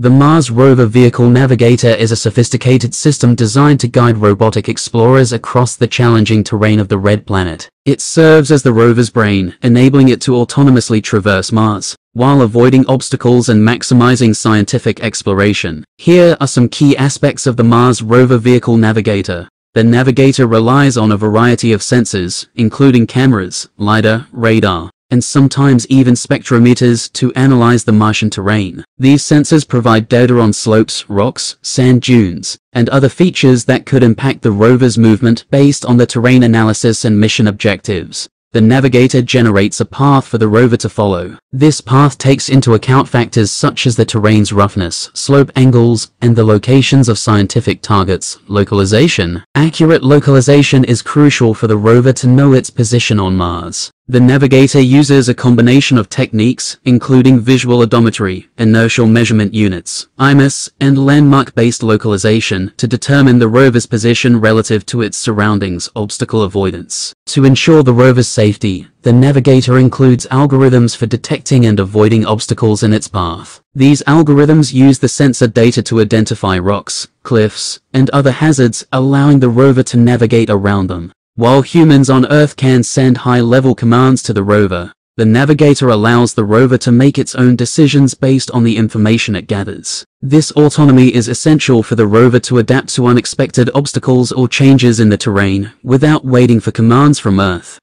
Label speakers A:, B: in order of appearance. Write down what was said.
A: The Mars Rover Vehicle Navigator is a sophisticated system designed to guide robotic explorers across the challenging terrain of the Red Planet. It serves as the rover's brain, enabling it to autonomously traverse Mars, while avoiding obstacles and maximizing scientific exploration. Here are some key aspects of the Mars Rover Vehicle Navigator. The Navigator relies on a variety of sensors, including cameras, LiDAR, radar, and sometimes even spectrometers to analyze the Martian terrain. These sensors provide data on slopes, rocks, sand dunes, and other features that could impact the rover's movement based on the terrain analysis and mission objectives the navigator generates a path for the rover to follow. This path takes into account factors such as the terrain's roughness, slope angles, and the locations of scientific targets. Localization Accurate localization is crucial for the rover to know its position on Mars. The navigator uses a combination of techniques, including visual odometry, inertial measurement units, IMUS, and landmark-based localization to determine the rover's position relative to its surroundings, obstacle avoidance. To ensure the rover's safety, the navigator includes algorithms for detecting and avoiding obstacles in its path. These algorithms use the sensor data to identify rocks, cliffs, and other hazards, allowing the rover to navigate around them. While humans on Earth can send high-level commands to the rover, the navigator allows the rover to make its own decisions based on the information it gathers. This autonomy is essential for the rover to adapt to unexpected obstacles or changes in the terrain without waiting for commands from Earth.